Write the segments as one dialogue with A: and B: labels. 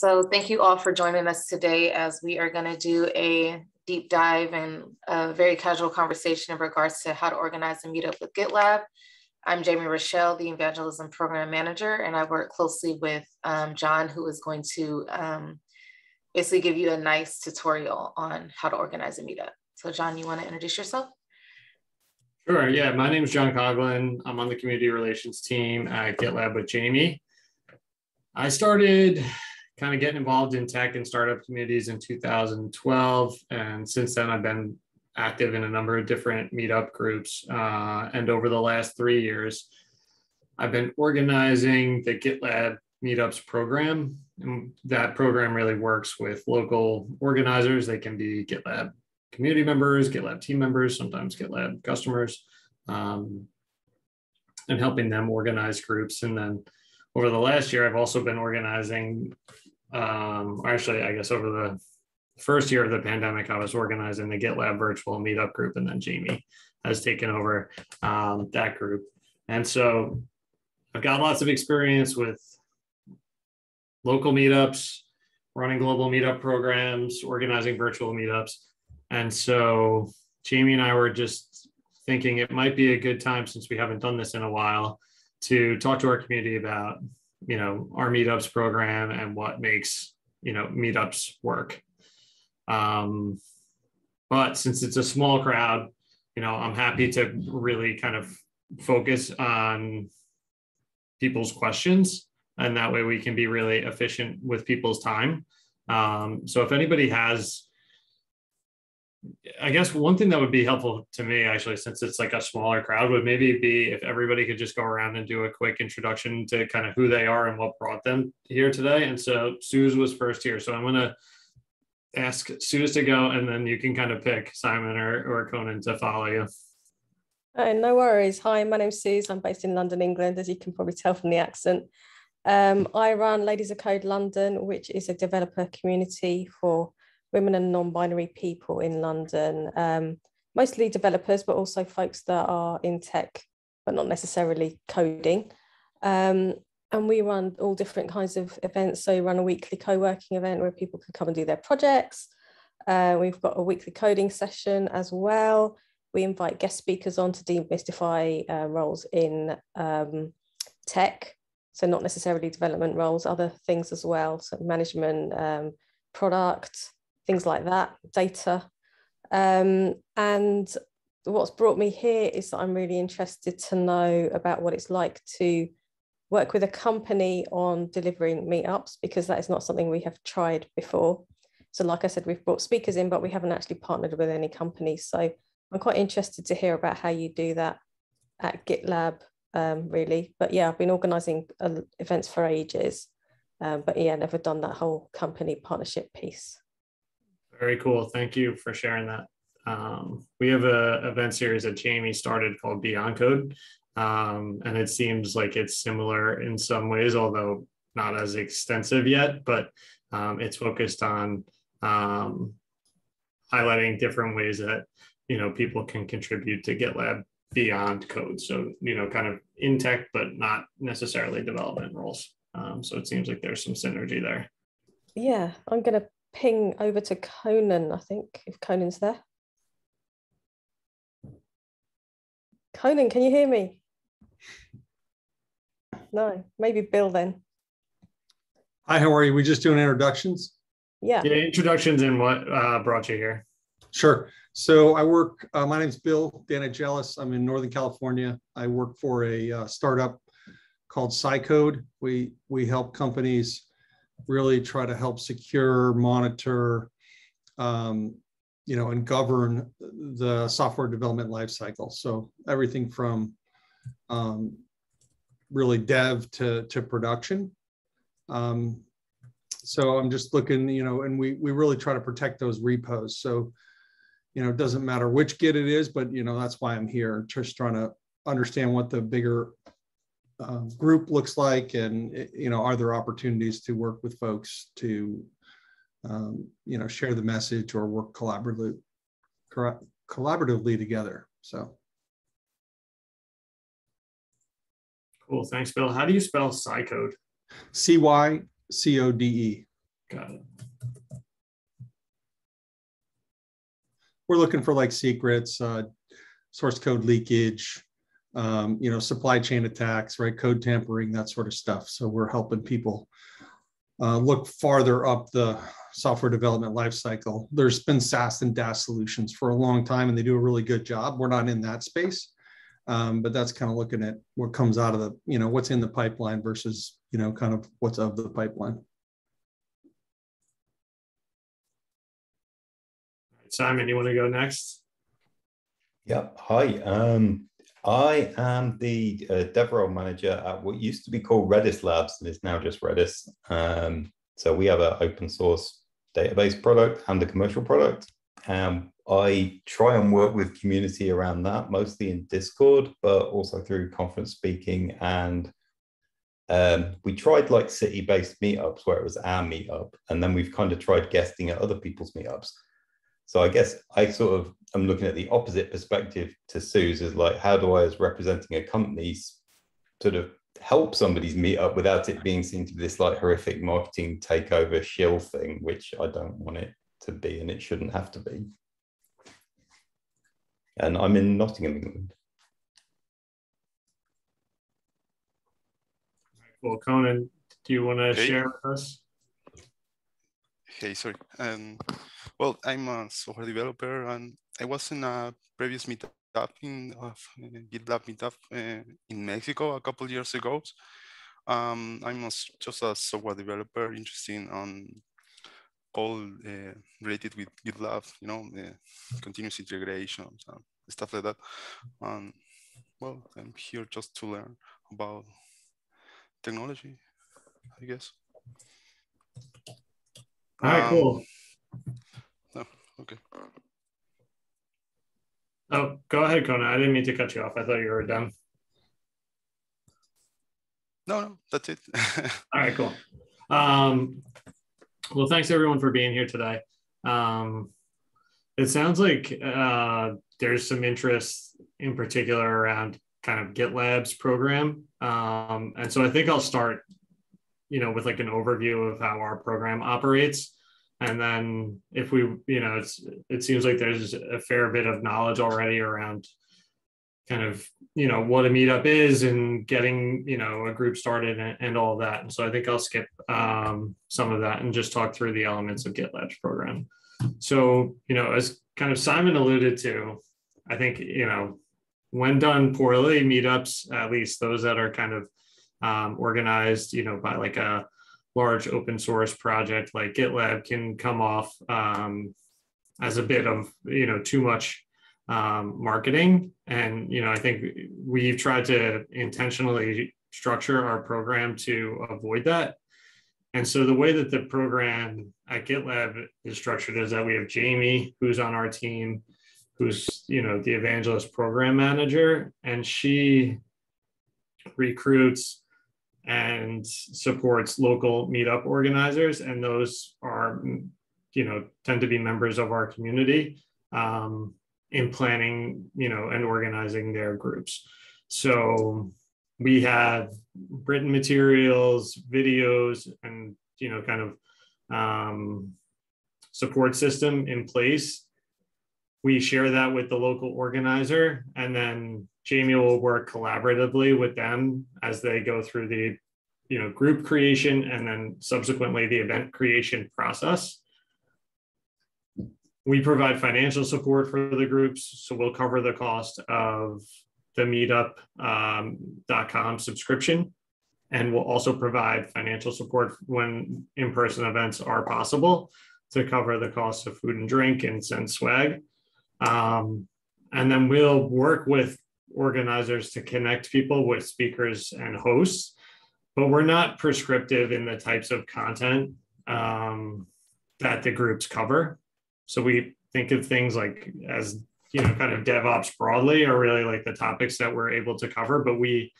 A: So thank you all for joining us today as we are going to do a deep dive and a very casual conversation in regards to how to organize a meetup with GitLab. I'm Jamie Rochelle, the Evangelism Program Manager, and I work closely with um, John, who is going to um, basically give you a nice tutorial on how to organize a meetup. So John, you want to introduce yourself?
B: Sure, yeah, my name is John Coghlan. I'm on the community relations team at GitLab with Jamie. I started kind of getting involved in tech and startup communities in 2012. And since then, I've been active in a number of different meetup groups. Uh, and over the last three years, I've been organizing the GitLab meetups program. And that program really works with local organizers. They can be GitLab community members, GitLab team members, sometimes GitLab customers, um, and helping them organize groups. And then over the last year, I've also been organizing um, actually, I guess over the first year of the pandemic, I was organizing the GitLab virtual meetup group, and then Jamie has taken over um, that group. And so I've got lots of experience with local meetups, running global meetup programs, organizing virtual meetups. And so Jamie and I were just thinking it might be a good time since we haven't done this in a while to talk to our community about you know our meetups program and what makes you know meetups work. Um, but since it's a small crowd you know i'm happy to really kind of focus on people's questions. And that way we can be really efficient with people's time. Um, so if anybody has I guess one thing that would be helpful to me, actually, since it's like a smaller crowd, would maybe be if everybody could just go around and do a quick introduction to kind of who they are and what brought them here today. And so Suze was first here. So I'm going to ask Suze to go, and then you can kind of pick Simon or, or Conan to follow you.
C: Oh, no worries. Hi, my name's Suze. I'm based in London, England, as you can probably tell from the accent. Um, I run Ladies of Code London, which is a developer community for women and non-binary people in London, um, mostly developers, but also folks that are in tech, but not necessarily coding. Um, and we run all different kinds of events. So we run a weekly co-working event where people can come and do their projects. Uh, we've got a weekly coding session as well. We invite guest speakers on to demystify uh, roles in um, tech. So not necessarily development roles, other things as well. So management, um, product, things like that, data. Um, and what's brought me here is that I'm really interested to know about what it's like to work with a company on delivering meetups because that is not something we have tried before. So, like I said, we've brought speakers in, but we haven't actually partnered with any companies. So, I'm quite interested to hear about how you do that at GitLab, um, really. But yeah, I've been organising uh, events for ages, um, but yeah, never done that whole company partnership piece.
B: Very cool. Thank you for sharing that. Um, we have a event series that Jamie started called Beyond Code. Um, and it seems like it's similar in some ways, although not as extensive yet, but um, it's focused on um, highlighting different ways that, you know, people can contribute to GitLab beyond code. So, you know, kind of in tech, but not necessarily development roles. Um, so it seems like there's some synergy there.
C: Yeah, I'm to ping over to Conan, I think, if Conan's there. Conan, can you hear me? No, maybe Bill then.
D: Hi, how are you? We just doing introductions?
C: Yeah.
B: Yeah, introductions and what uh, brought you here.
D: Sure. So I work, uh, my name's Bill Danagelis. I'm in Northern California. I work for a uh, startup called Cycode. We, we help companies really try to help secure, monitor, um, you know, and govern the software development lifecycle. So everything from um, really dev to, to production. Um, so I'm just looking, you know, and we, we really try to protect those repos. So, you know, it doesn't matter which Git it is, but, you know, that's why I'm here, just trying to understand what the bigger uh, group looks like and you know are there opportunities to work with folks to um, you know share the message or work collaboratively collaboratively together so.
B: Cool thanks bill. How do you spell Cycode
D: c-y-c-o-d-e
B: Got it.
D: We're looking for like secrets, uh, source code leakage, um, you know, supply chain attacks, right? Code tampering, that sort of stuff. So we're helping people uh, look farther up the software development lifecycle. There's been SAST and DAST solutions for a long time, and they do a really good job. We're not in that space, um, but that's kind of looking at what comes out of the, you know, what's in the pipeline versus, you know, kind of what's of the pipeline.
B: Simon, you want to go next?
E: Yep. Hi. Um, I am the uh, DevRel manager at what used to be called Redis Labs and is now just Redis. Um, so we have an open source database product and a commercial product. Um, I try and work with community around that, mostly in Discord, but also through conference speaking. And um, we tried like city-based meetups where it was our meetup, and then we've kind of tried guesting at other people's meetups. So I guess I sort of am looking at the opposite perspective to Sue's is like, how do I, as representing a company, sort of help somebody's meetup without it being seen to be this like horrific marketing takeover shill thing, which I don't want it to be and it shouldn't have to be. And I'm in Nottingham, England.
B: Well, Conan, do you want to hey. share with us?
F: Hey, sorry. Um, well, I'm a software developer, and I was in a previous meetup in uh, GitLab meetup uh, in Mexico a couple years ago. Um, I'm just a software developer interested on all uh, related with GitLab, you know, continuous integration, and stuff like that. Um, well, I'm here just to learn about technology, I guess.
B: All right, um, cool.
F: No, okay.
B: Oh, go ahead, Conan. I didn't mean to cut you off. I thought you were done.
F: No, no, that's it.
B: All right, cool. Um, well, thanks everyone for being here today. Um, it sounds like uh, there's some interest in particular around kind of GitLab's program. Um, and so I think I'll start you know, with like an overview of how our program operates. And then if we, you know, it's it seems like there's a fair bit of knowledge already around kind of, you know, what a meetup is and getting, you know, a group started and, and all that. And so I think I'll skip um, some of that and just talk through the elements of GitLab's program. So, you know, as kind of Simon alluded to, I think, you know, when done poorly, meetups, at least those that are kind of um, organized, you know, by like a large open source project like GitLab can come off um, as a bit of, you know, too much um, marketing. And, you know, I think we've tried to intentionally structure our program to avoid that. And so the way that the program at GitLab is structured is that we have Jamie, who's on our team, who's, you know, the evangelist program manager, and she recruits and supports local meetup organizers. And those are, you know, tend to be members of our community um, in planning, you know, and organizing their groups. So we have written materials, videos, and, you know, kind of um, support system in place. We share that with the local organizer and then Jamie will work collaboratively with them as they go through the you know group creation and then subsequently the event creation process. We provide financial support for the groups, so we'll cover the cost of the meetup.com um, subscription. And we'll also provide financial support when in-person events are possible to cover the cost of food and drink and send swag. Um, and then we'll work with organizers to connect people with speakers and hosts, but we're not prescriptive in the types of content um, that the groups cover. So we think of things like as you know, kind of DevOps broadly are really like the topics that we're able to cover, but we,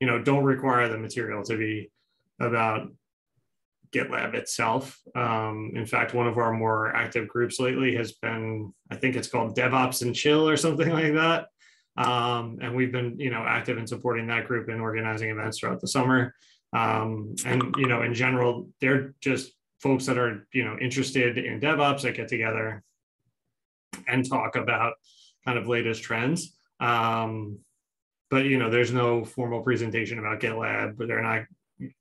B: you know, don't require the material to be about GitLab itself. Um, in fact, one of our more active groups lately has been, I think it's called DevOps and Chill or something like that. Um, and we've been, you know, active in supporting that group and organizing events throughout the summer. Um, and, you know, in general, they're just folks that are you know interested in DevOps that get together and talk about kind of latest trends. Um, but you know, there's no formal presentation about GitLab, but they're not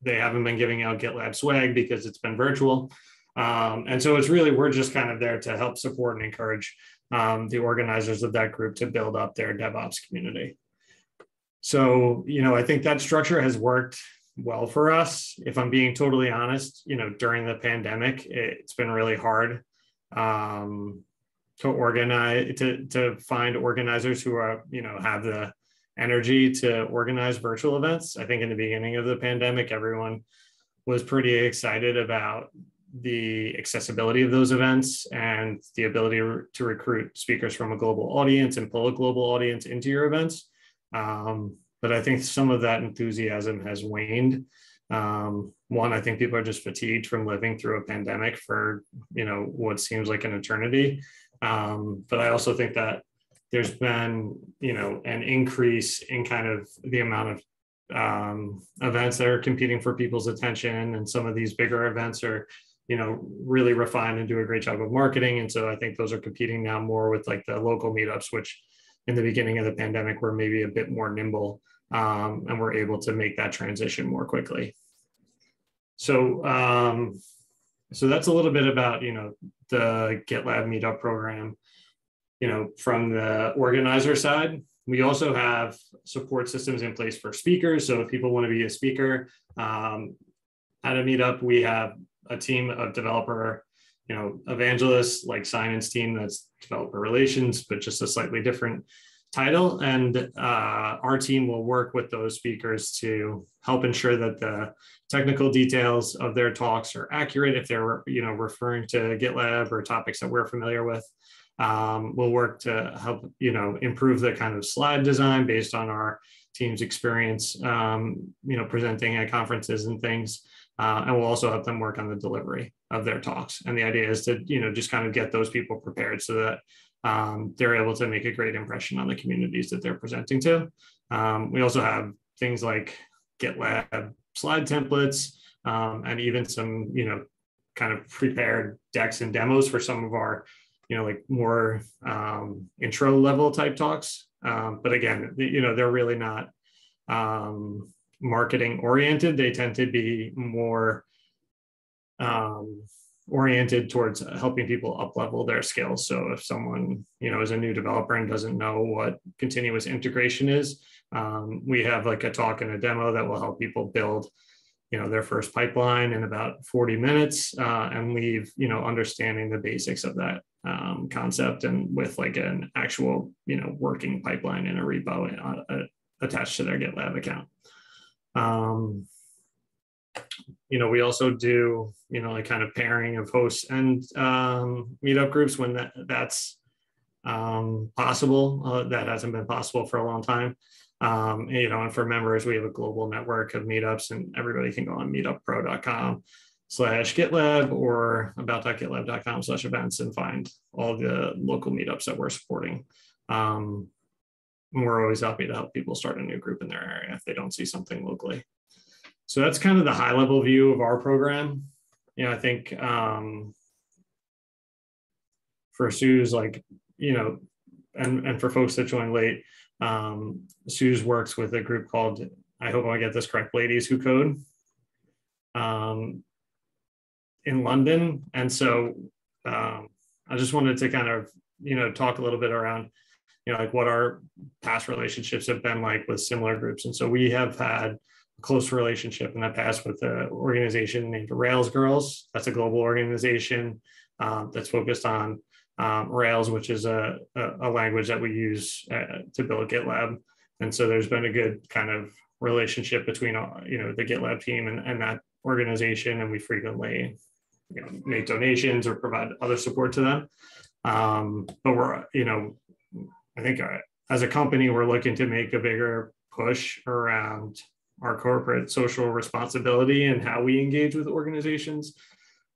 B: they haven't been giving out GitLab swag because it's been virtual. Um, and so it's really, we're just kind of there to help support and encourage um, the organizers of that group to build up their DevOps community. So, you know, I think that structure has worked well for us. If I'm being totally honest, you know, during the pandemic, it's been really hard um, to organize, to, to find organizers who are, you know, have the energy to organize virtual events. I think in the beginning of the pandemic, everyone was pretty excited about the accessibility of those events and the ability to recruit speakers from a global audience and pull a global audience into your events. Um, but I think some of that enthusiasm has waned. Um, one, I think people are just fatigued from living through a pandemic for you know what seems like an eternity. Um, but I also think that there's been you know an increase in kind of the amount of um, events that are competing for people's attention, and some of these bigger events are you know really refine and do a great job of marketing. And so i think those are competing now more with like the local meetups which in the beginning of the pandemic were maybe a bit more nimble um, and we're able to make that transition more quickly. So um, so that's a little bit about you know the gitlab meetup program. You know from the organizer side we also have support systems in place for speakers. So if people want to be a speaker um, at a meetup we have a team of developer, you know, evangelists like Simon's team that's developer relations, but just a slightly different title. And uh, our team will work with those speakers to help ensure that the technical details of their talks are accurate. If they're, you know, referring to GitLab or topics that we're familiar with, um, we'll work to help, you know, improve the kind of slide design based on our team's experience, um, you know, presenting at conferences and things. Uh, and we'll also help them work on the delivery of their talks. And the idea is to, you know, just kind of get those people prepared so that um, they're able to make a great impression on the communities that they're presenting to. Um, we also have things like GitLab slide templates um, and even some, you know, kind of prepared decks and demos for some of our, you know, like more um, intro level type talks. Um, but again, you know, they're really not um, marketing oriented. They tend to be more um, oriented towards helping people up level their skills. So if someone you know is a new developer and doesn't know what continuous integration is, um, we have like a talk and a demo that will help people build you know their first pipeline in about 40 minutes uh, and leave you know understanding the basics of that um, concept and with like an actual you know working pipeline in a repo uh, uh attached to their GitLab account. Um, you know, we also do, you know, like kind of pairing of hosts and um, meetup groups when that, that's um, possible. Uh, that hasn't been possible for a long time. Um, you know, and for members, we have a global network of meetups and everybody can go on meetuppro.com slash GitLab or about.gitlab.com slash events and find all the local meetups that we're supporting. Um, we're always happy to help people start a new group in their area if they don't see something locally. So that's kind of the high level view of our program. You know, I think um, for Suze like, you know, and, and for folks that join late, um, Suze works with a group called, I hope I get this correct, Ladies Who Code um, in London. And so um, I just wanted to kind of, you know, talk a little bit around you know, like what our past relationships have been like with similar groups. And so we have had a close relationship in the past with an organization named Rails Girls. That's a global organization um, that's focused on um, Rails, which is a, a, language that we use uh, to build GitLab. And so there's been a good kind of relationship between, uh, you know, the GitLab team and, and that organization. And we frequently you know, make donations or provide other support to them. Um, but we're, you know, I think uh, as a company, we're looking to make a bigger push around our corporate social responsibility and how we engage with organizations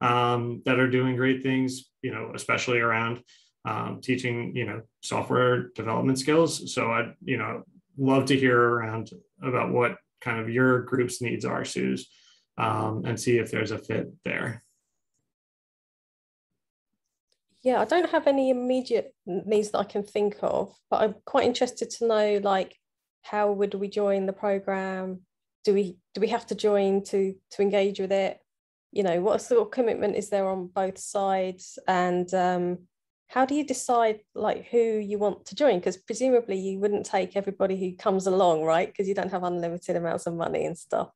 B: um, that are doing great things, you know, especially around um, teaching, you know, software development skills. So I'd, you know, love to hear around about what kind of your group's needs are, Suze, um, and see if there's a fit there.
C: Yeah, I don't have any immediate needs that I can think of, but I'm quite interested to know like how would we join the program? Do we do we have to join to to engage with it? You know, what sort of commitment is there on both sides? And um, how do you decide like who you want to join? Because presumably you wouldn't take everybody who comes along, right? Because you don't have unlimited amounts of money and stuff.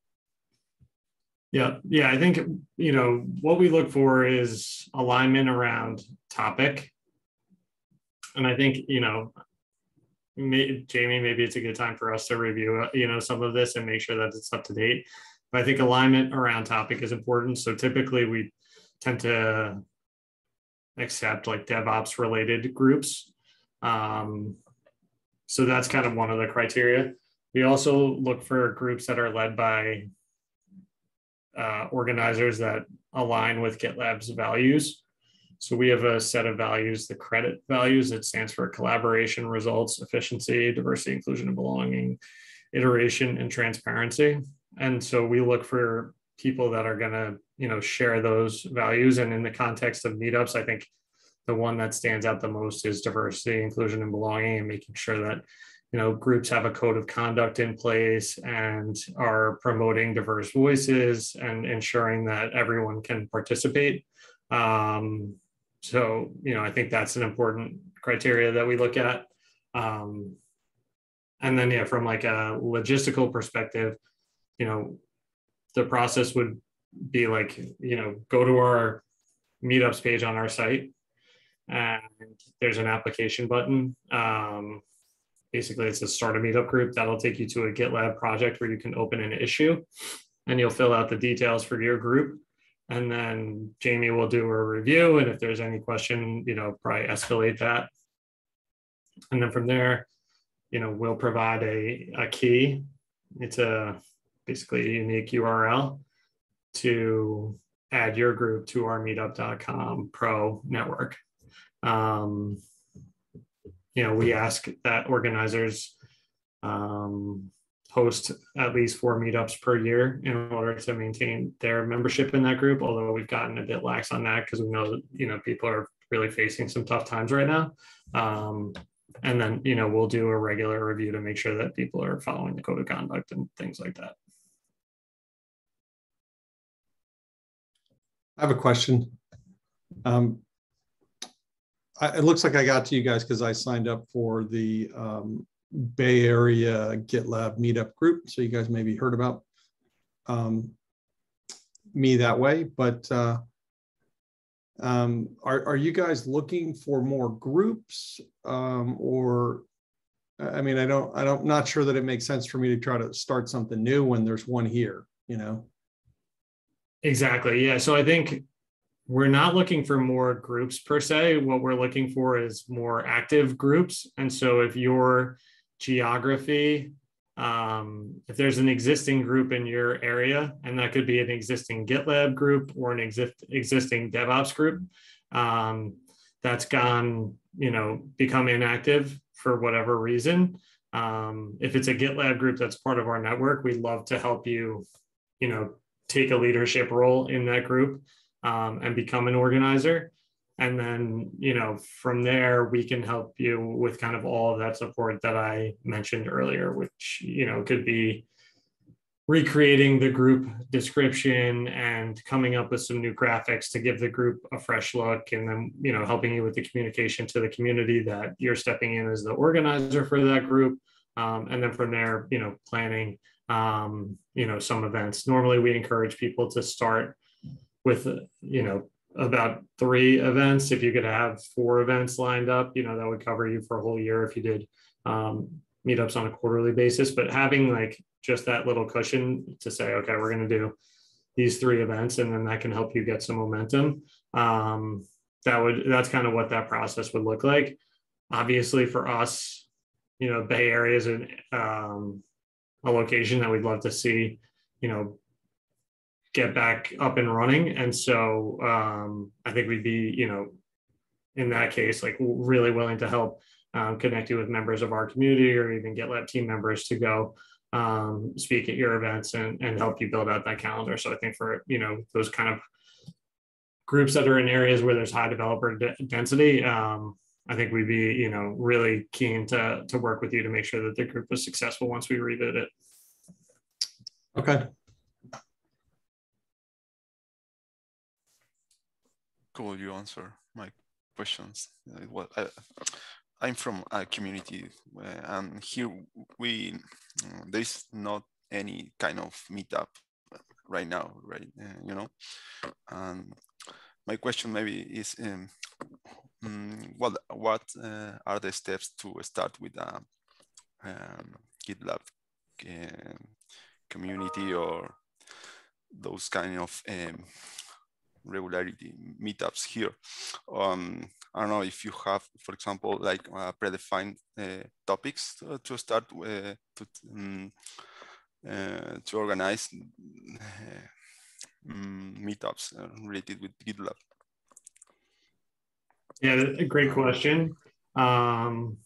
B: Yeah, yeah. I think you know what we look for is alignment around topic, and I think you know, may, Jamie, maybe it's a good time for us to review uh, you know some of this and make sure that it's up to date. But I think alignment around topic is important. So typically we tend to accept like DevOps related groups. Um, so that's kind of one of the criteria. We also look for groups that are led by uh, organizers that align with GitLab's values. So we have a set of values, the credit values, it stands for collaboration, results, efficiency, diversity, inclusion, and belonging, iteration, and transparency. And so we look for people that are going to, you know, share those values. And in the context of meetups, I think the one that stands out the most is diversity, inclusion, and belonging, and making sure that you know groups have a code of conduct in place and are promoting diverse voices and ensuring that everyone can participate. Um, so you know i think that's an important criteria that we look at. Um, and then yeah from like a logistical perspective you know the process would be like you know go to our meetups page on our site and there's an application button. Um, basically it's a start a meetup group that'll take you to a GitLab project where you can open an issue and you'll fill out the details for your group. And then Jamie will do a review. And if there's any question, you know, probably escalate that. And then from there, you know, we'll provide a, a key. It's a basically a unique URL to add your group to our meetup.com pro network. Um, you know, we ask that organizers um, host at least four meetups per year in order to maintain their membership in that group. Although we've gotten a bit lax on that because we know that you know people are really facing some tough times right now. Um, and then you know we'll do a regular review to make sure that people are following the code of conduct and things like that.
D: I have a question. Um, It looks like I got to you guys because I signed up for the um, Bay Area GitLab meetup group. So you guys maybe heard about um, me that way. But uh, um, are, are you guys looking for more groups um, or? I mean, I don't, I don't, not sure that it makes sense for me to try to start something new when there's one here, you know?
B: Exactly. Yeah. So I think we're not looking for more groups per se. What we're looking for is more active groups. And so if your geography, um, if there's an existing group in your area, and that could be an existing GitLab group or an exist, existing DevOps group um, that's gone, you know, become inactive for whatever reason. Um, if it's a GitLab group that's part of our network, we'd love to help you, you know, take a leadership role in that group um, and become an organizer. And then, you know, from there, we can help you with kind of all of that support that I mentioned earlier, which, you know, could be recreating the group description and coming up with some new graphics to give the group a fresh look and then you know helping you with the communication to the community that you're stepping in as the organizer for that group um, and then from there you know planning um, you know some events normally we encourage people to start with you know about three events. If you could have four events lined up you know that would cover you for a whole year if you did um, meetups on a quarterly basis. But having like just that little cushion to say okay we're going to do these three events and then that can help you get some momentum um, that would that's kind of what that process would look like. Obviously for us you know bay area is an, um, a location that we'd love to see you know get back up and running. And so um, I think we'd be, you know, in that case, like really willing to help um, connect you with members of our community or even get GitLab team members to go um, speak at your events and, and help you build out that calendar. So I think for, you know, those kind of groups that are in areas where there's high developer de- density, um, I think we'd be, you know, really keen to to work with you to make sure that the group was successful once we rebid it.
D: Okay.
F: Cool, you answer my questions. Well, I, I'm from a community, uh, and here we uh, there's not any kind of meetup right now, right? Uh, you know, and my question maybe is, um, um, what what uh, are the steps to start with a um, GitLab uh, community or those kind of um, regularity meetups here. Um, I don't know if you have, for example, like uh, predefined uh, topics to, to start uh, to um, to organize um, meetups related with GitLab.
B: Yeah, a great question. Um,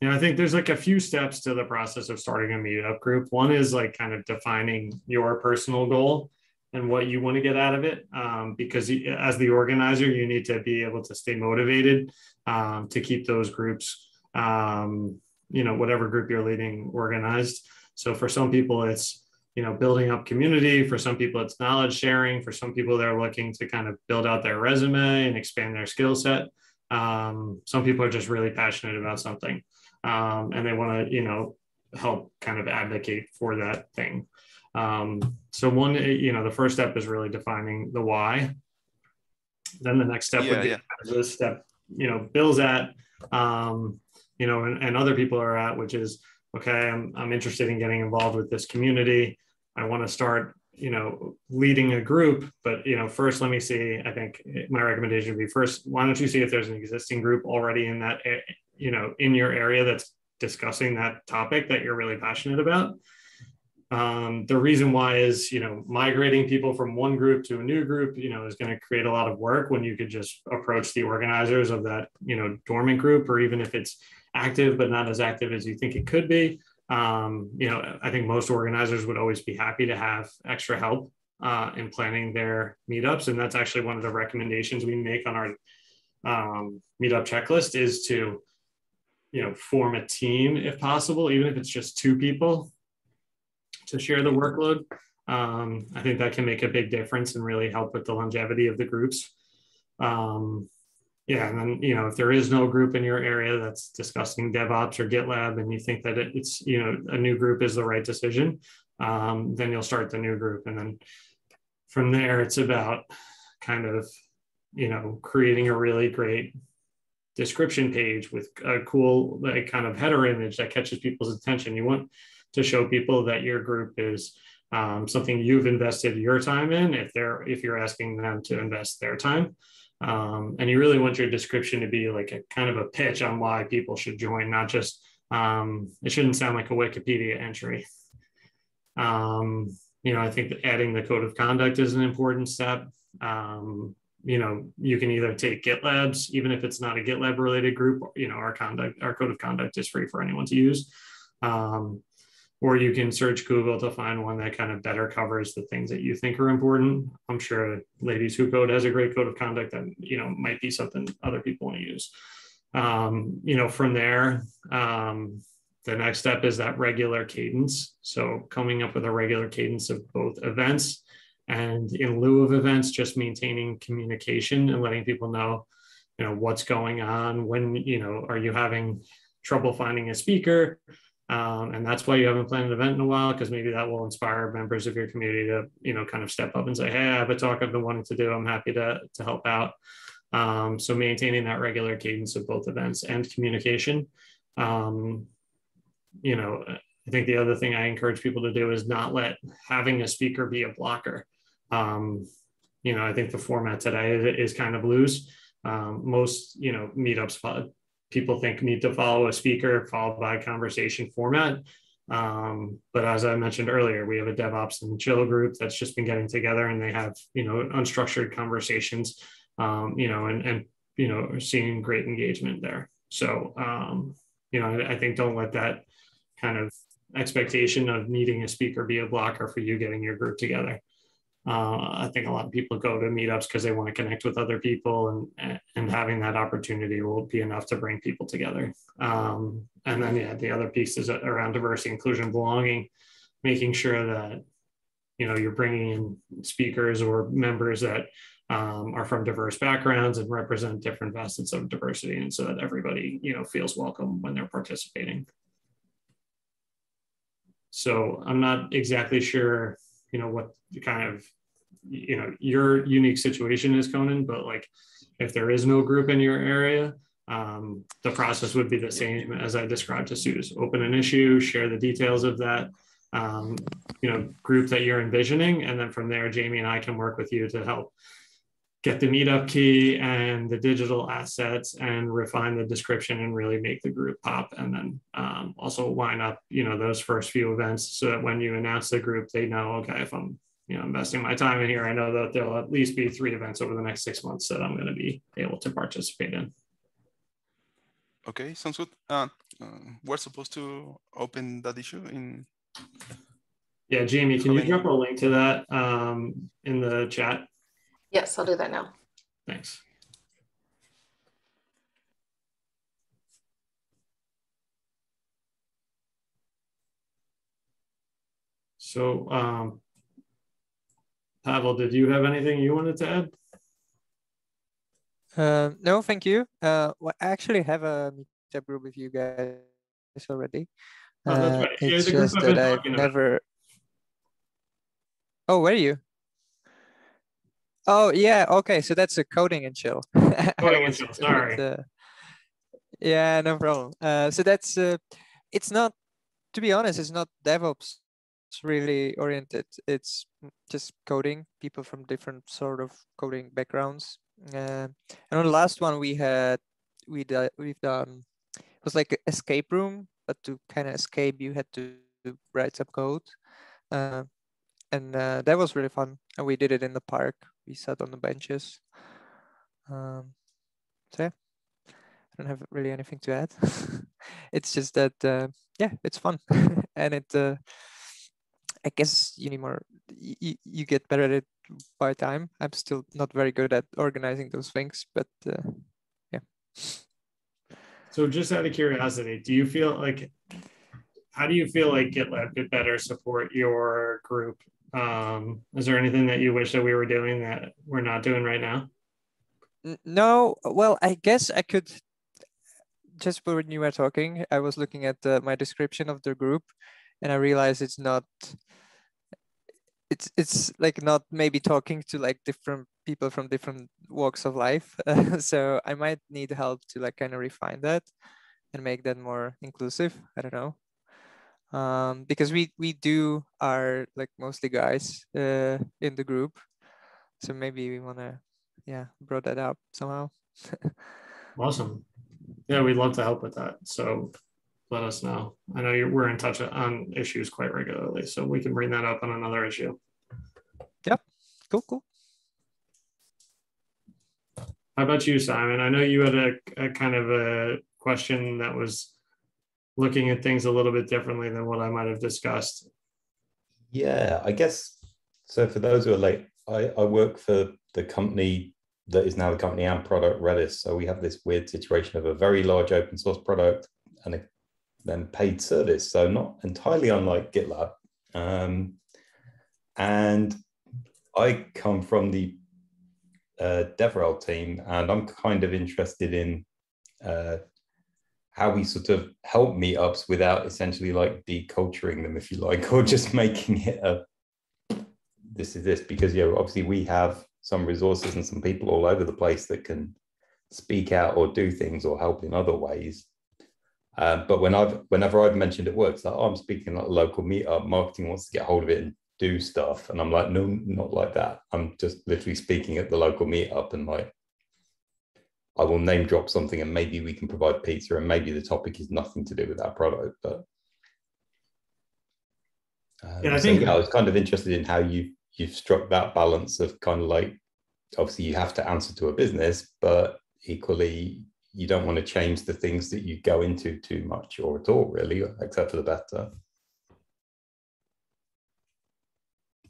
B: you know, I think there's like a few steps to the process of starting a meetup group. One is like kind of defining your personal goal and what you want to get out of it. Um, because as the organizer, you need to be able to stay motivated um, to keep those groups, um, you know, whatever group you're leading organized. So for some people, it's, you know, building up community. For some people, it's knowledge sharing. For some people, they're looking to kind of build out their resume and expand their skill set. Um, some people are just really passionate about something um, and they want to, you know, help kind of advocate for that thing. Um, so one, you know, the first step is really defining the why. Then the next step yeah, would be yeah. this step, you know, Bill's at, um, you know, and, and other people are at, which is, okay, I'm, I'm interested in getting involved with this community. I want to start, you know, leading a group, but, you know, first, let me see, I think my recommendation would be first, why don't you see if there's an existing group already in that, you know, in your area that's discussing that topic that you're really passionate about um, the reason why is, you know, migrating people from one group to a new group, you know, is going to create a lot of work when you could just approach the organizers of that, you know, dormant group, or even if it's active but not as active as you think it could be. Um, you know, I think most organizers would always be happy to have extra help uh, in planning their meetups, and that's actually one of the recommendations we make on our um, meetup checklist is to, you know, form a team if possible, even if it's just two people to share the workload. Um, I think that can make a big difference and really help with the longevity of the groups. Um, yeah, and then you know if there is no group in your area that's discussing DevOps or GitLab, and you think that it's you know a new group is the right decision, um, then you'll start the new group, and then from there it's about kind of you know creating a really great description page with a cool like kind of header image that catches people's attention. You want to show people that your group is um, something you've invested your time in if they're if you're asking them to invest their time. Um, and you really want your description to be like a kind of a pitch on why people should join not just um, it shouldn't sound like a wikipedia entry. Um, you know i think adding the code of conduct is an important step. Um, you know you can either take gitlabs even if it's not a gitlab related group you know our conduct our code of conduct is free for anyone to use. Um, or you can search Google to find one that kind of better covers the things that you think are important. I'm sure Ladies Who Code has a great code of conduct that you know might be something other people want to use. Um, you know, from there, um, the next step is that regular cadence. So coming up with a regular cadence of both events and in lieu of events, just maintaining communication and letting people know, you know, what's going on. When you know, are you having trouble finding a speaker? Um, and that's why you haven't planned an event in a while, because maybe that will inspire members of your community to, you know, kind of step up and say, hey, I have a talk I've been wanting to do. I'm happy to, to help out. Um, so maintaining that regular cadence of both events and communication. Um, you know, I think the other thing I encourage people to do is not let having a speaker be a blocker. Um, you know, I think the format today is, kind of loose. Um, most, you know, meetups people think need to follow a speaker followed by a conversation format. Um, but as I mentioned earlier, we have a DevOps and chill group that's just been getting together and they have, you know, unstructured conversations, um, you know, and, and, you know, seeing great engagement there. So, um, you know, I, I think don't let that kind of expectation of needing a speaker be a blocker for you getting your group together. Uh, I think a lot of people go to meetups because they want to connect with other people, and and having that opportunity will be enough to bring people together. Um, and then yeah, the other piece is around diversity, inclusion, belonging, making sure that you know you're bringing in speakers or members that um, are from diverse backgrounds and represent different facets of diversity, and so that everybody you know feels welcome when they're participating. So I'm not exactly sure you know what kind of you know your unique situation is conan but like if there is no group in your area um, the process would be the same as i described to Suze. open an issue share the details of that um, you know group that you're envisioning and then from there jamie and i can work with you to help get the meetup key and the digital assets and refine the description and really make the group pop. And then um, also line up you know those first few events so that when you announce the group they know okay if i'm you know investing my time in here i know that there'll at least be three events over the next six months that i'm going to be able to participate in.
F: Okay sounds good. Uh, uh, we're supposed to open that issue in
B: yeah jamie can you drop a link to that um, in the chat
A: Yes, I'll do that now.
B: Thanks. So, um, Pavel, did you have anything you wanted to add?
G: Uh, no, thank you. Uh, well, I actually have a meetup group with you guys already. Oh, that's right. Uh, it's just that I've never. About. Oh, where are you? Oh yeah, okay. So that's a coding and chill.
B: Coding and chill. Sorry. But, uh,
G: yeah, no problem. Uh, so that's uh, it's not. To be honest, it's not DevOps really oriented. It's just coding. People from different sort of coding backgrounds. Uh, and on the last one we had, we did, we've done. It was like an escape room, but to kind of escape, you had to write some code. And uh, that was really fun. And we did it in the park we sat on the benches. Um, so yeah, I don't have really anything to add. it's just that uh, yeah, it's fun, and it. Uh, I guess you need more. You, you get better at it by time. I'm still not very good at organizing those things, but uh, yeah.
B: So, just out of curiosity, do you feel like how do you feel like GitLab could better support your group um, is there anything that you wish that we were doing that we're not doing right now?
G: No, well, I guess I could. Just when you were talking, I was looking at uh, my description of the group, and I realized it's not. It's it's like not maybe talking to like different people from different walks of life. so I might need help to like kind of refine that, and make that more inclusive. I don't know um, because we we do are like mostly guys uh, in the group, so maybe we want to yeah brought that up somehow.
B: awesome, yeah, we'd love to help with that. So let us know. I know you we're in touch on issues quite regularly, so we can bring that up on another issue.
G: Yep, cool, cool.
B: How about you, Simon? I know you had a, a kind of a question that was looking at things a little bit differently than what I might have discussed.
E: Yeah, I guess so. For those who are late, I, I work for the company that is now the company and product Redis. So we have this weird situation of a very large open source product and a then paid service. So not entirely unlike GitLab. Um, and I come from the uh, DevRel team, and I'm kind of interested in uh, how we sort of help meetups without essentially like deculturing them, if you like, or just making it a this is this because know obviously we have some resources and some people all over the place that can speak out or do things or help in other ways. Um, but when I've whenever I've mentioned it works, like oh, I'm speaking at a local meetup, marketing wants to get hold of it and do stuff, and I'm like, no, not like that. I'm just literally speaking at the local meetup and like I will name drop something and maybe we can provide pizza and maybe the topic is nothing to do with that product. But
B: um, yeah, I think
E: yeah, I was kind of interested in how you you've struck that balance of kind of like obviously you have to answer to a business, but equally you don't want to change the things that you go into too much or at all, really, except for the better.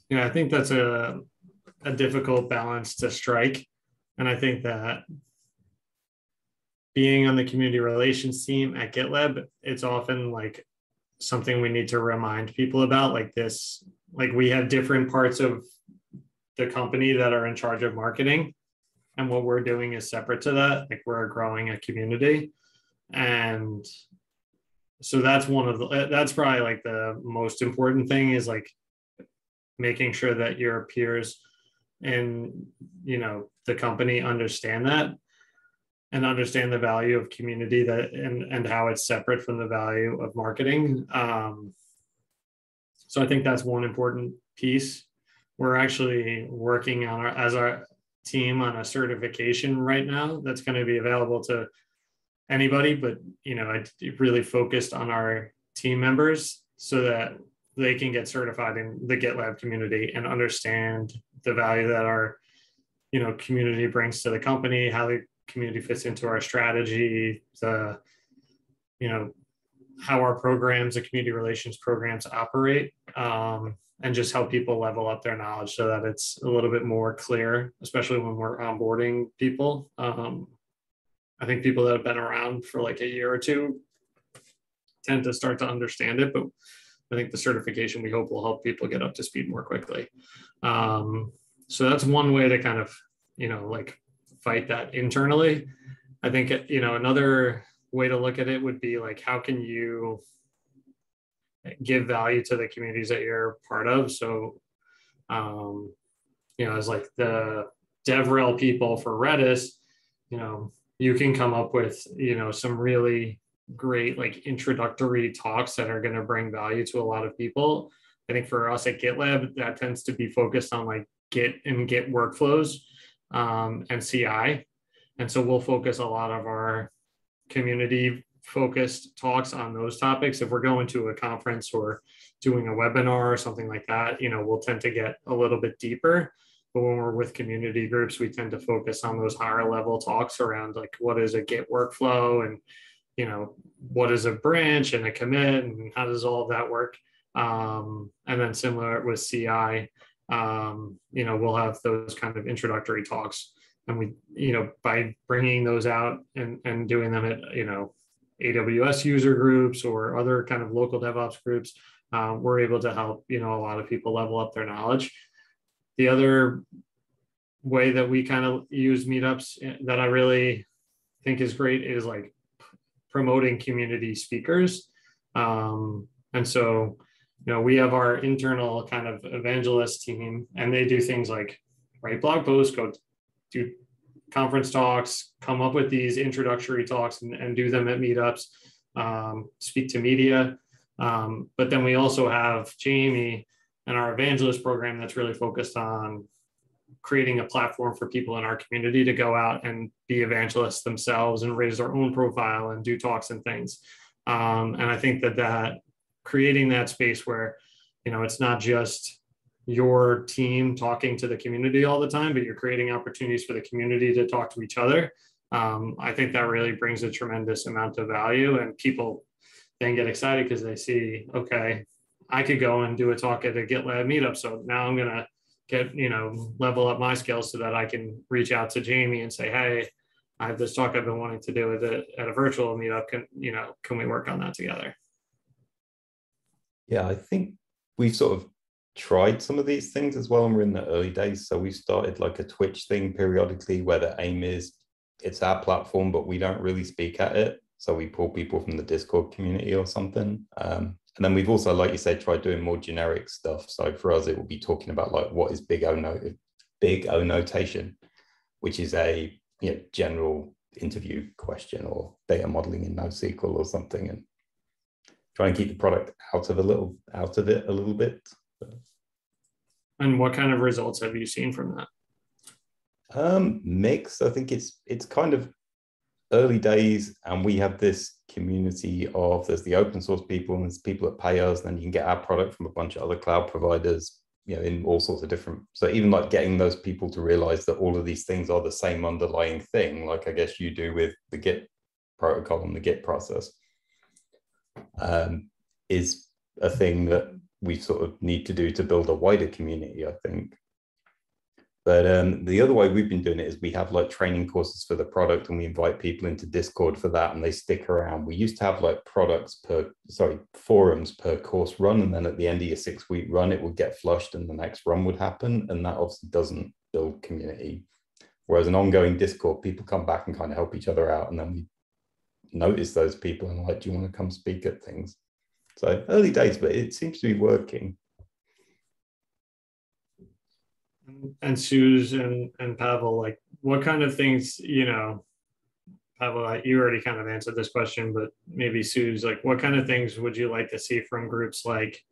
B: Yeah, I think that's a a difficult balance to strike. And I think that being on the community relations team at GitLab, it's often like something we need to remind people about like this like we have different parts of the company that are in charge of marketing and what we're doing is separate to that like we're growing a community. And so that's one of the uh, that's probably like the most important thing is like making sure that your peers and you know the company understand that and understand the value of community that and, and how it's separate from the value of marketing. Um, so I think that's one important piece. We're actually working on our as our team on a certification right now that's going to be available to anybody, but you know, I really focused on our team members so that they can get certified in the GitLab community and understand the value that our you know community brings to the company, how they community fits into our strategy, the, you know, how our programs, the community relations programs operate, um, and just help people level up their knowledge so that it's a little bit more clear, especially when we're onboarding people. Um, I think people that have been around for like a year or two tend to start to understand it, but I think the certification we hope will help people get up to speed more quickly. Um, so that's one way to kind of, you know, like fight that internally. I think you know another way to look at it would be like how can you give value to the communities that you're part of. So, um, you know, as like the DevRel people for Redis, you know, you can come up with you know some really great like introductory talks that are going to bring value to a lot of people. I think for us at GitLab, that tends to be focused on like Git and Git workflows um, and CI. And so we'll focus a lot of our community focused talks on those topics. If we're going to a conference or doing a webinar or something like that, you know, we'll tend to get a little bit deeper. But when we're with community groups, we tend to focus on those higher level talks around like what is a Git workflow and you know what is a branch and a commit and how does all of that work. Um, and then similar with CI, um, you know, we'll have those kind of introductory talks. And we, you know, by bringing those out and, and doing them at, you know, AWS user groups or other kind of local DevOps groups, uh, we're able to help, you know, a lot of people level up their knowledge. The other way that we kind of use meetups that I really think is great is like promoting community speakers. Um, and so, you know, we have our internal kind of evangelist team, and they do things like write blog posts, go do conference talks, come up with these introductory talks and, and do them at meetups, um, speak to media. Um, but then we also have Jamie and our evangelist program that's really focused on creating a platform for people in our community to go out and be evangelists themselves and raise their own profile and do talks and things. Um, and I think that that creating that space where you know it's not just your team talking to the community all the time but you're creating opportunities for the community to talk to each other. Um, i think that really brings a tremendous amount of value and people then get excited because they see okay i could go and do a talk at a gitlab meetup so now i'm going to get you know level up my skills so that i can reach out to jamie and say hey i have this talk i've been wanting to do at a, at a virtual meetup. Can you know can we work on that together
E: yeah, I think we've sort of tried some of these things as well, and we're in the early days. So we started like a Twitch thing periodically where the aim is it's our platform, but we don't really speak at it. So we pull people from the Discord community or something. Um, and then we've also, like you said, tried doing more generic stuff. So for us, it will be talking about like what is big O note, big O notation, which is a you know, general interview question or data modeling in NoSQL or something. And try and keep the product out of a little out of it a little bit.
B: And what kind of results have you seen from that?
E: Um, mix. I think it's it's kind of early days, and we have this community of there's the open source people and there's people that pay us, and then you can get our product from a bunch of other cloud providers, you know, in all sorts of different. So even like getting those people to realize that all of these things are the same underlying thing, like I guess you do with the Git protocol and the Git process um, is a thing that we sort of need to do to build a wider community, I think. But um, the other way we've been doing it is we have like training courses for the product and we invite people into Discord for that and they stick around. We used to have like products per, sorry, forums per course run. And then at the end of your six week run, it would get flushed and the next run would happen. And that obviously doesn't build community. Whereas an ongoing Discord, people come back and kind of help each other out. And then we notice those people and like, do you want to come speak at things? So early days, but it seems to be working.
B: and Suze and, and Pavel, like what kind of things, you know, Pavel, you already kind of answered this question, but maybe Suze, like what kind of things would you like to see from groups like,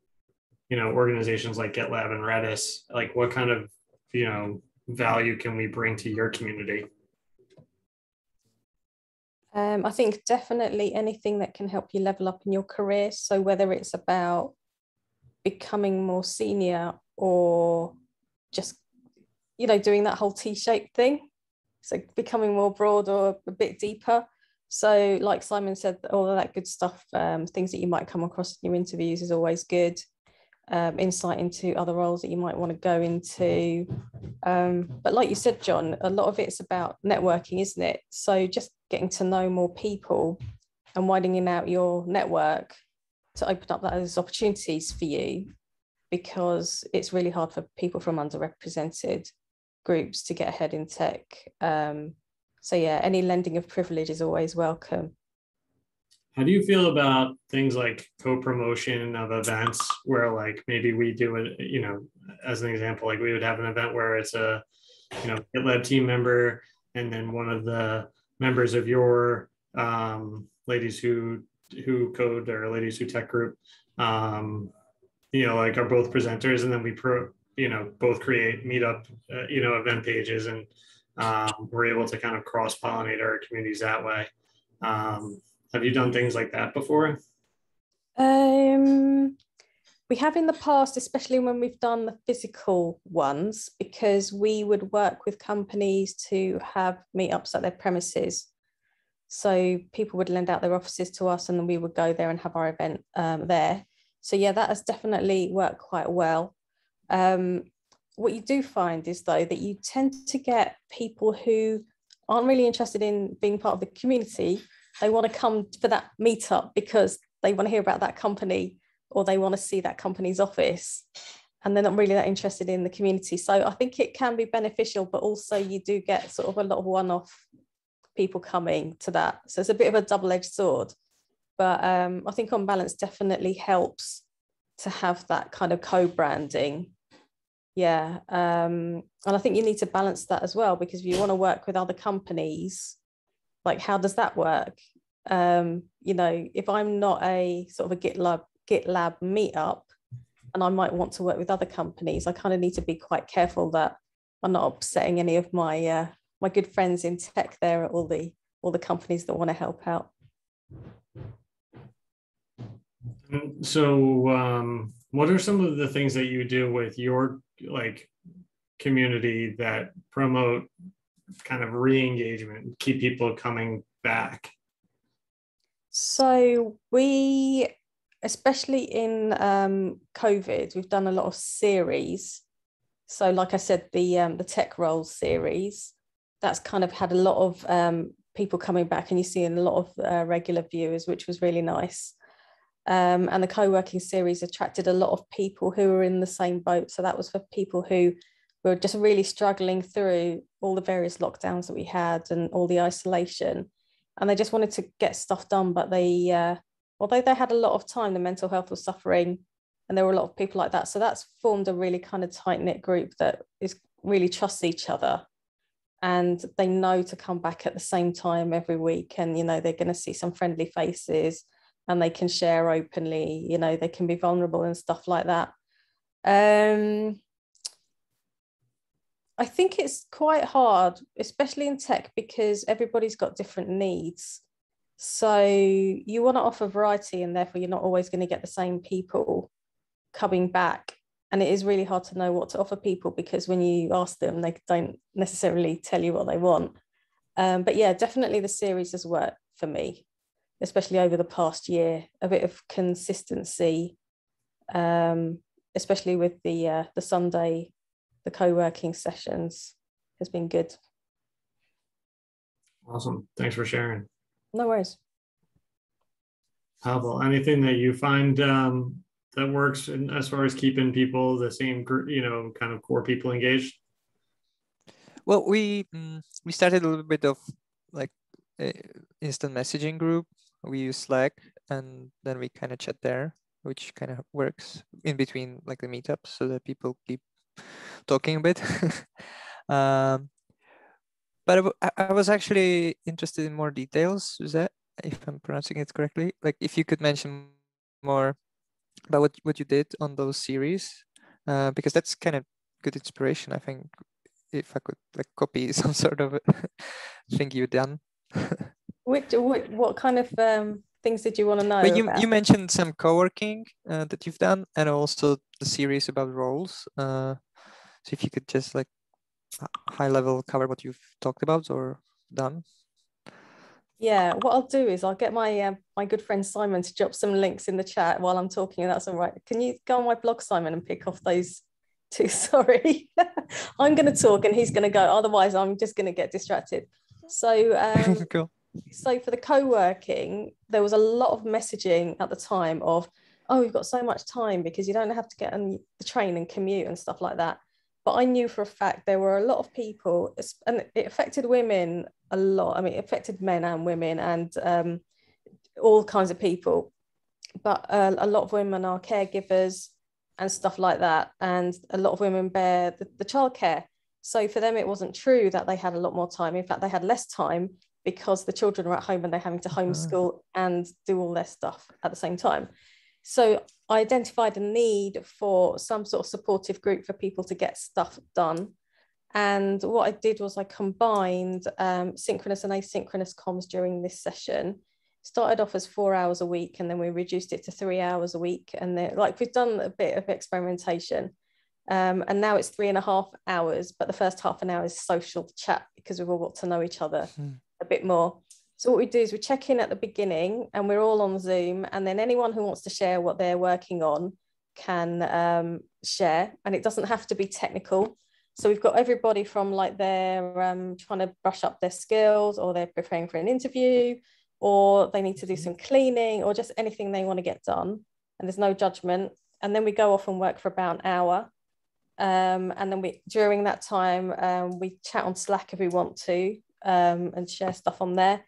B: you know, organizations like GitLab and Redis? Like what kind of, you know, value can we bring to your community?
C: Um, I think definitely anything that can help you level up in your career. So whether it's about becoming more senior or just you know, doing that whole T-shaped thing. So becoming more broad or a bit deeper. So like Simon said, all of that good stuff, um, things that you might come across in your interviews is always good. Um, insight into other roles that you might want to go into. Um, but like you said, John, a lot of it's about networking, isn't it? So just getting to know more people and widening out your network to open up those opportunities for you because it's really hard for people from underrepresented groups to get ahead in tech. Um, so yeah, any lending of privilege is always welcome.
B: How do you feel about things like co-promotion of events where like maybe we do it, you know, as an example, like we would have an event where it's a, you know, GitLab team member and then one of the members of your um, ladies who who code or ladies who tech group um, you know like are both presenters and then we pro you know both create meetup uh, you know event pages and um, we're able to kind of cross pollinate our communities that way. Um, have you done things like that before?
C: Um, we have in the past especially when we've done the physical ones because we would work with companies to have meetups at their premises. So people would lend out their offices to us and then we would go there and have our event um, there. So yeah that has definitely worked quite well. Um, what you do find is though that you tend to get people who aren't really interested in being part of the community. They want to come for that meetup because they want to hear about that company or they want to see that company's office and they're not really that interested in the community. So I think it can be beneficial, but also you do get sort of a lot of one-off people coming to that. So it's a bit of a double-edged sword. But um, I think on balance definitely helps to have that kind of co-branding yeah um, and i think you need to balance that as well because if you want to work with other companies like how does that work? Um, you know if i'm not a sort of a gitlab gitlab meetup and i might want to work with other companies i kind of need to be quite careful that i'm not upsetting any of my uh, my good friends in tech there at all the all the companies that want to help out.
B: So um, what are some of the things that you do with your like community that promote kind of re-engagement keep people coming back.
C: So we especially in um, covid we've done a lot of series. So like i said the um, the tech roles series that's kind of had a lot of um, people coming back and you're seeing a lot of uh, regular viewers which was really nice. Um, and the co-working series attracted a lot of people who were in the same boat. So that was for people who were just really struggling through all the various lockdowns that we had and all the isolation. And they just wanted to get stuff done, but they, uh, although they had a lot of time, the mental health was suffering, and there were a lot of people like that. So that's formed a really kind of tight knit group that is really trusts each other, and they know to come back at the same time every week, and you know they're going to see some friendly faces and they can share openly you know they can be vulnerable and stuff like that um, I think it's quite hard, especially in tech, because everybody's got different needs. So you want to offer variety, and therefore you're not always going to get the same people coming back. And it is really hard to know what to offer people because when you ask them, they don't necessarily tell you what they want. Um, but yeah, definitely the series has worked for me especially over the past year, a bit of consistency, um, especially with the uh, the Sunday the co-working sessions has been good.
B: Awesome. Thanks for sharing.
C: No worries.
B: Pavel, anything that you find um, that works in, as far as keeping people the same group, you know, kind of core people engaged?
G: Well, we mm, we started a little bit of like instant messaging group. We use Slack, and then we kind of chat there, which kind of works in between like the meetups, so that people keep talking a bit. um, but I, I was actually interested in more details. If I'm pronouncing it correctly? Like if you could mention more about what, what you did on those series, uh, because that's kind of good inspiration. I think if I could like copy some sort of thing you've done.
C: Which what, what kind of um, things that you want to know?
G: But you about? you mentioned some co-working uh, that you've done, and also the series about roles. Uh, so if you could just like high level cover what you've talked about or done.
C: Yeah, what I'll do is I'll get my uh, my good friend Simon to drop some links in the chat while I'm talking. That's all right. Can you go on my blog, Simon, and pick off those two? Sorry, I'm going to talk and he's going to go. Otherwise, I'm just going to get distracted. So, um, cool. So for the co-working, there was a lot of messaging at the time of, oh, you've got so much time because you don't have to get on the train and commute and stuff like that. But I knew for a fact there were a lot of people, and it affected women a lot. I mean, it affected men and women and um, all kinds of people. But uh, a lot of women are caregivers and stuff like that. And a lot of women bear the, the childcare. So for them, it wasn't true that they had a lot more time. In fact, they had less time because the children are at home and they're having to homeschool and do all their stuff at the same time. So I identified a need for some sort of supportive group for people to get stuff done. And what I did was I combined um, synchronous and asynchronous comms during this session. Started off as four hours a week, and then we reduced it to three hours a week. And then, like we've done a bit of experimentation, um, and now it's three and a half hours. But the first half an hour is social chat because we've all got to know each other mm. A bit more. So what we do is we check in at the beginning and we're all on Zoom and then anyone who wants to share what they're working on can um, share and it doesn't have to be technical. So we've got everybody from like they're um, trying to brush up their skills or they're preparing for an interview or they need to do some cleaning or just anything they want to get done and there's no judgment. And then we go off and work for about an hour. Um, and then we during that time um, we chat on Slack if we want to um, and share stuff on there.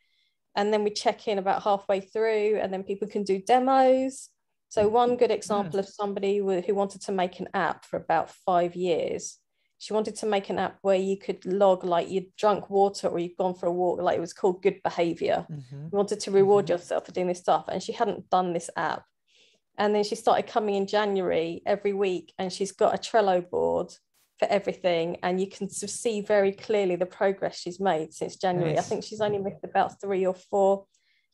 C: And then we check in about halfway through and then people can do demos. So one good example of somebody who wanted to make an app for about five years. She wanted to make an app where you could log like you'd drunk water or you'd gone for a walk like it was called good behavior. Mm-hmm. you wanted to reward mm-hmm. yourself for doing this stuff and she hadn't done this app. And then she started coming in january every week and she's got a trello board for everything and you can see very clearly the progress she's made since January. Nice. I think she's only missed about three or four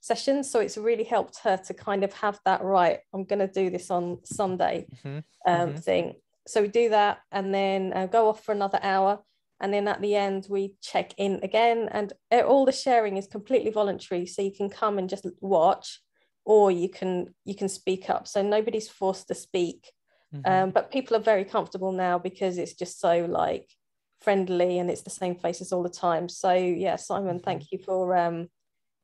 C: sessions so it's really helped her to kind of have that right I'm going to do this on Sunday mm-hmm. Um, mm-hmm. thing so we do that and then uh, go off for another hour and then at the end we check in again and all the sharing is completely voluntary so you can come and just watch or you can you can speak up so nobody's forced to speak Mm-hmm. Um, but people are very comfortable now because it's just so like friendly and it's the same faces all the time. So yeah, Simon, mm-hmm. thank you for um,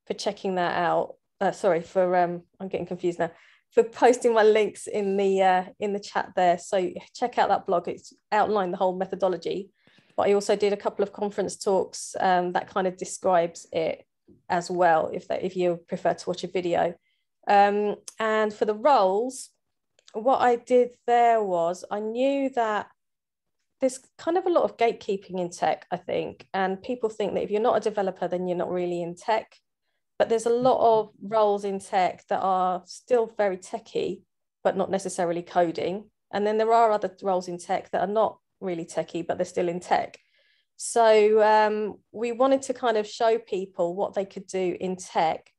C: for checking that out. Uh, sorry for um, I'm getting confused now for posting my links in the uh, in the chat there. So check out that blog. It's outlined the whole methodology. But I also did a couple of conference talks um, that kind of describes it as well. If that if you prefer to watch a video. Um, and for the roles, what I did there was I knew that there's kind of a lot of gatekeeping in tech, I think. And people think that if you're not a developer, then you're not really in tech. But there's a lot of roles in tech that are still very techy, but not necessarily coding. And then there are other roles in tech that are not really techy, but they're still in tech. So um, we wanted to kind of show people what they could do in tech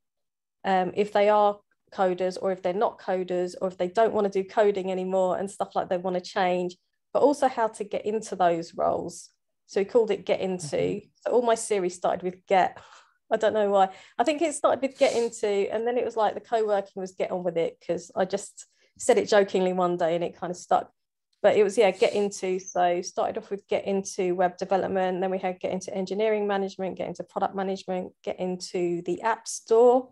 C: um, if they are coders or if they're not coders or if they don't want to do coding anymore and stuff like they want to change but also how to get into those roles. So we called it get into. Mm-hmm. so all my series started with get. I don't know why. I think it started with get into and then it was like the co-working was get on with it because i just said it jokingly one day and it kind of stuck. But it was yeah get into. So started off with get into web development then we had get into engineering management get into product management get into the app store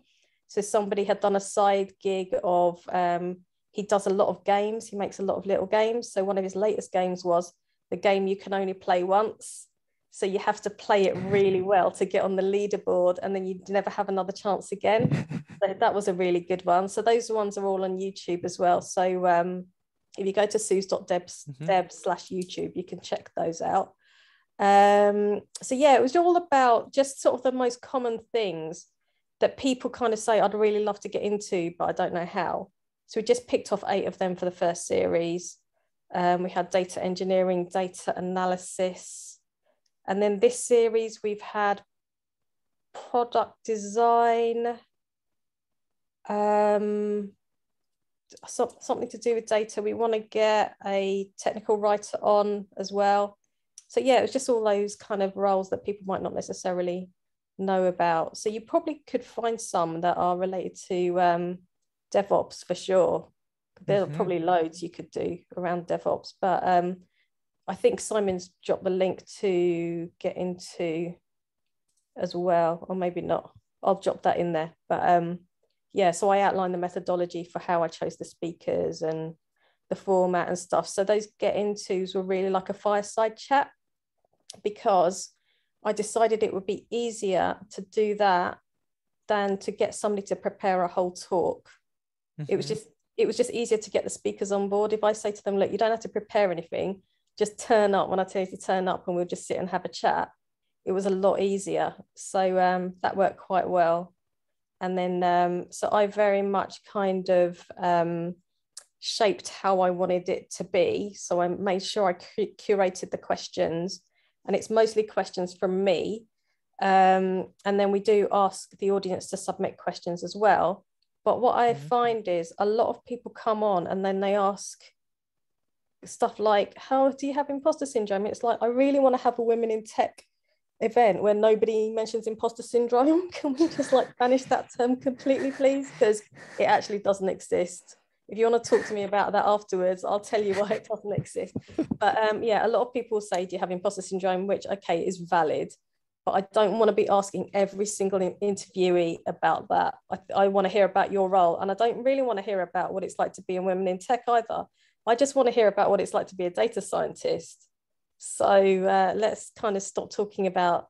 C: so somebody had done a side gig of um, he does a lot of games. He makes a lot of little games. So one of his latest games was the game you can only play once. So you have to play it really well to get on the leaderboard and then you never have another chance again. So that was a really good one. So those ones are all on youtube as well. So um, if you go to suze.dev mm-hmm. slash YouTube, you can check those out. Um, so yeah, it was all about just sort of the most common things that people kind of say, I'd really love to get into, but I don't know how. So we just picked off eight of them for the first series. Um, we had data engineering, data analysis. And then this series, we've had product design, um, so, something to do with data. We want to get a technical writer on as well. So yeah, it was just all those kind of roles that people might not necessarily know about. So you probably could find some that are related to um, DevOps for sure. There are mm-hmm. probably loads you could do around DevOps, but um, I think Simon's dropped the link to get into as well, or maybe not. I'll drop that in there. But um, yeah, so I outlined the methodology for how I chose the speakers and the format and stuff. So those get intos were really like a fireside chat because I decided it would be easier to do that than to get somebody to prepare a whole talk. Mm-hmm. It was mm-hmm. just it was just easier to get the speakers on board. If I say to them, look, you don't have to prepare anything, just turn up when I tell you to turn up and we'll just sit and have a chat. It was a lot easier. So um, that worked quite well and then um, so I very much kind of um, shaped how I wanted it to be. So I made sure I curated the questions, and it's mostly questions from me. Um, and then we do ask the audience to submit questions as well. But what I mm-hmm. find is a lot of people come on and then they ask stuff like, How do you have imposter syndrome? It's like, I really want to have a women in tech event where nobody mentions imposter syndrome can we just like banish that term completely please because it actually doesn't exist if you want to talk to me about that afterwards i'll tell you why it doesn't exist. But um, yeah a lot of people say do you have imposter syndrome? Which okay is valid but i don't want to be asking every single interviewee about that. I, I want to hear about your role and i don't really want to hear about what it's like to be a woman in tech either. I just want to hear about what it's like to be a data scientist. So uh, let's kind of stop talking about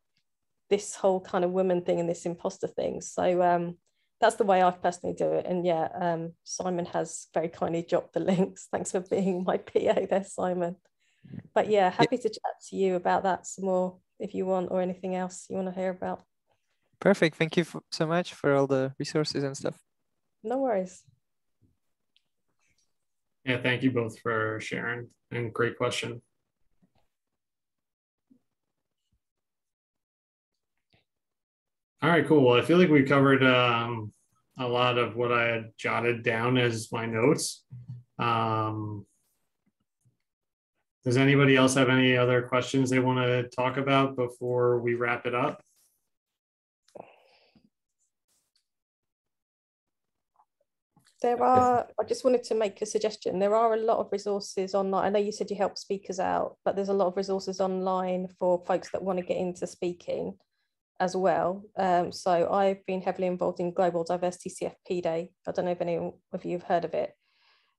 C: this whole kind of woman thing and this imposter thing. So um, that's the way I personally do it. And yeah, um, Simon has very kindly dropped the links. Thanks for being my PA there, Simon. But yeah, happy to chat to you about that some more if you want or anything else you want to hear about.
G: Perfect. Thank you so much for all the resources and stuff.
C: No worries.
B: Yeah, thank you both for sharing and great question. All right, cool. Well, I feel like we covered um, a lot of what I had jotted down as my notes. Um, does anybody else have any other questions they want to talk about before we wrap it up?
C: There are, I just wanted to make a suggestion. There are a lot of resources online. I know you said you help speakers out, but there's a lot of resources online for folks that want to get into speaking as well. Um, so I've been heavily involved in Global Diversity CFP Day. I don't know if any of you have heard of it,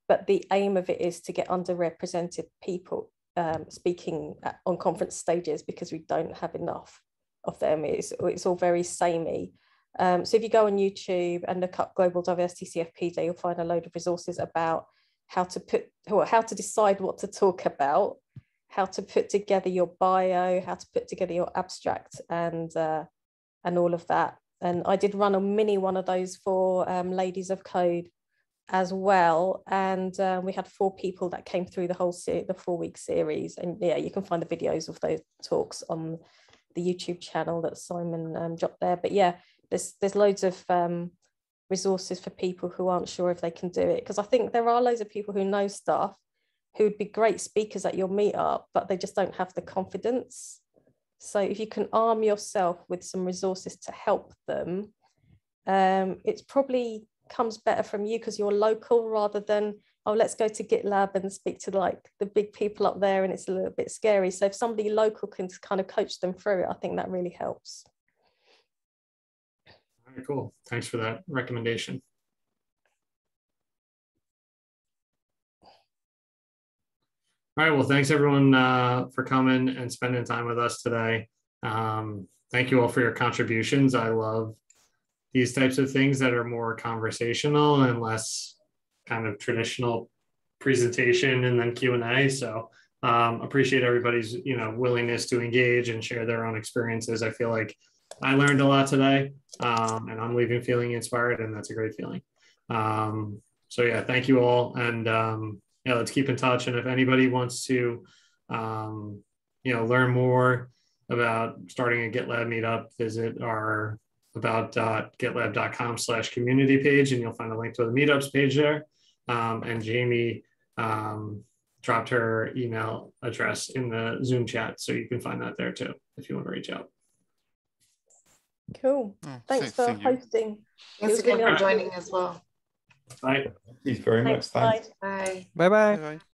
C: but the aim of it is to get underrepresented people um, speaking at, on conference stages because we don't have enough of them. It's, it's all very samey. Um, so if you go on YouTube and look up Global Diversity CFP Day, you'll find a load of resources about how to put, or how to decide what to talk about how to put together your bio, how to put together your abstract, and uh, and all of that. And I did run a mini one of those for um, Ladies of Code as well. And uh, we had four people that came through the whole se- the four week series. And yeah, you can find the videos of those talks on the YouTube channel that Simon um, dropped there. But yeah, there's there's loads of um, resources for people who aren't sure if they can do it because I think there are loads of people who know stuff who would be great speakers at your meetup, but they just don't have the confidence. So if you can arm yourself with some resources to help them, um, probably comes better from you because you're local rather than oh, let's go to GitLab and speak to like the big people up there and it's a little bit scary. So if somebody local can kind of coach them through it, I think that really helps.
B: Right, cool. Thanks for that recommendation. All right, well, thanks everyone uh, for coming and spending time with us today. Um, thank you all for your contributions. I love these types of things that are more conversational and less kind of traditional presentation and then Q&A. So um, appreciate everybody's, you know, willingness to engage and share their own experiences. I feel like I learned a lot today um, and I'm leaving feeling inspired and that's a great feeling. Um, so yeah, thank you all. And um, yeah, let's keep in touch. And if anybody wants to, um, you know, learn more about starting a GitLab meetup, visit our about.gitlab.com slash community page and you'll find a link to the meetups page there. Um, and Jamie um, dropped her email address in the Zoom chat. So you can find that there too, if you want to reach out.
C: Cool. Oh, Thanks for thank hosting.
A: Thanks again for joining as well.
B: Bye.
E: Thank you very
C: Thanks,
E: much.
A: Bye.
G: Bye-bye.